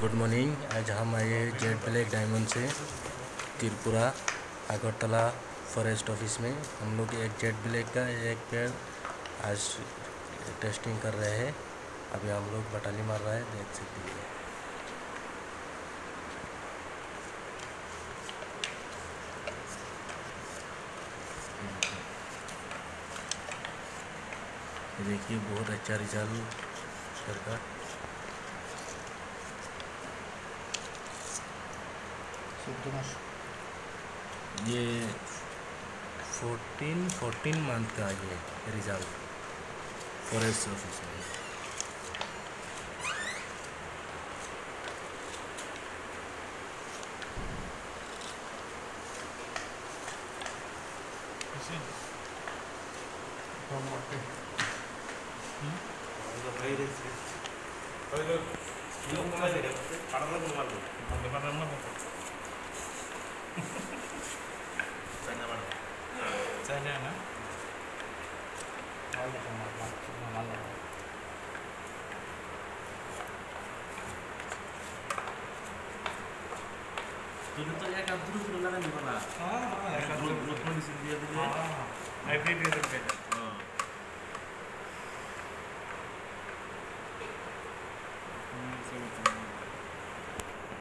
Good morning आज हम आए जेड ब्लैक डायमंड से त्रिपुरा, अगरतला फॉरेस्ट ऑफ़िस में। हम लोग एक जेड ब्लैक का एक पेड़ आज टेस्टिंग कर रहे हैं। अभी हम लोग बटाली मार रहा है, देख सकते हैं। देखिए, बहुत अच्छा रिज़ल्ट सरकार ये फोर्टीन फोर्टीन मंथ का ये रिज़ल्ट फॉरेस्ट ऑफ़िस में। China Dulu tuh ya kan dulu dulu kan di mana? Ah, Dulu dulu di sini dia dulu. hybrid is better.